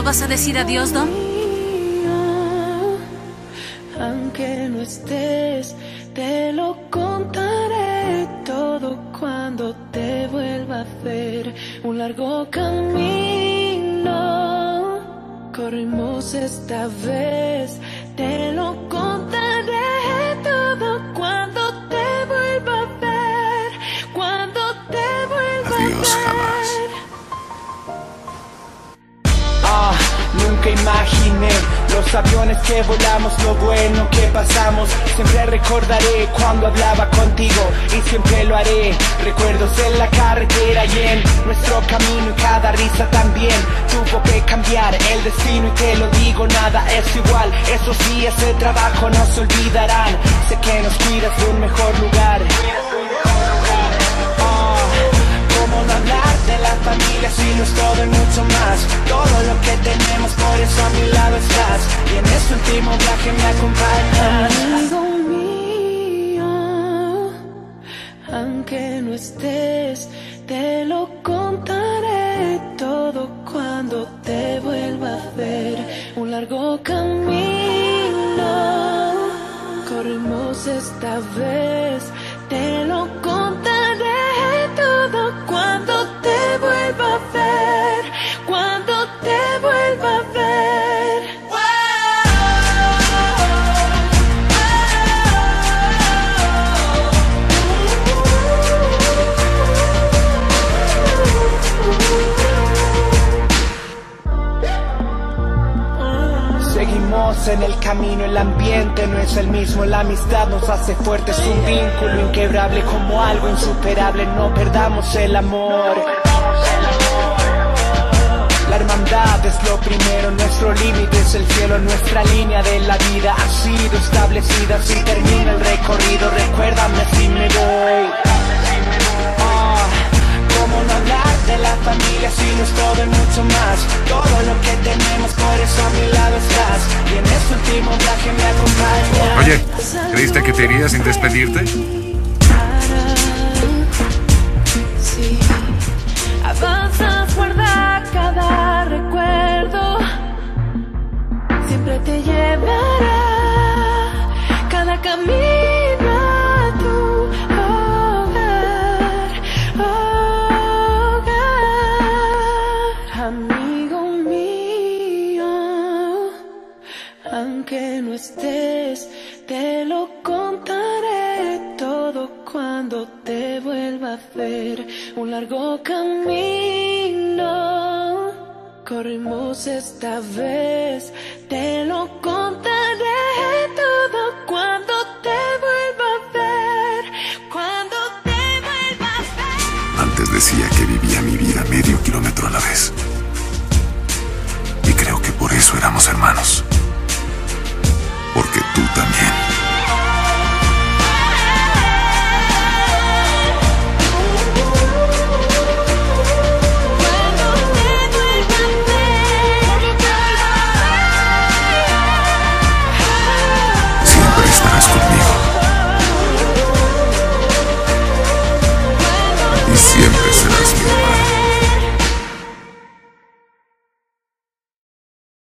¿No vas a decir adiós, Dom? Aunque no estés, te lo contaré todo cuando te vuelva a ver. Un largo camino corrimos esta vez, imaginé los aviones que volamos, lo bueno que pasamos. Siempre recordaré cuando hablaba contigo y siempre lo haré. Recuerdos en la carretera y en nuestro camino y cada risa también tuvo que cambiar el destino y te lo digo, nada es igual. Esos días de trabajo no se olvidarán. Sé que nos cuidas de un mejor lugar. Me acompañas. Amigo mío, aunque no estés, te lo contaré todo cuando te vuelva a ver. Un largo camino corrimos esta vez, En el camino, el ambiente no es el mismo, la amistad nos hace fuertes, un vínculo inquebrable como algo insuperable, no perdamos el amor. La hermandad es lo primero, nuestro límite es el cielo, nuestra línea de la vida ha sido establecida, si termina el recorrido, recuérdame si me voy. Ah, ¿Cómo no hablar de la familia si no es todo y mucho más? Todo lo que tenemos, por eso mi lado Oye, ¿creíste que te irías sin despedirte? Te lo contaré todo cuando te vuelva a ver. Un largo camino corrimos esta vez, te lo contaré todo cuando te vuelva a ver. Cuando te vuelva a ver. Antes decía que vivía mi vida medio kilómetro a la vez. Y creo que por eso éramos hermanos.